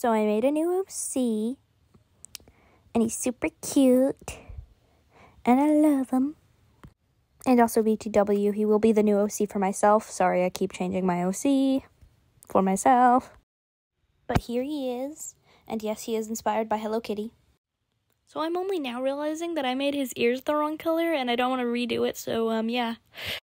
So I made a new OC, and he's super cute, and I love him. And also BTW, he will be the new OC for myself. Sorry, I keep changing my OC for myself. But here he is, and yes, he is inspired by Hello Kitty. So I'm only now realizing that I made his ears the wrong color, and I don't want to redo it, so um, yeah.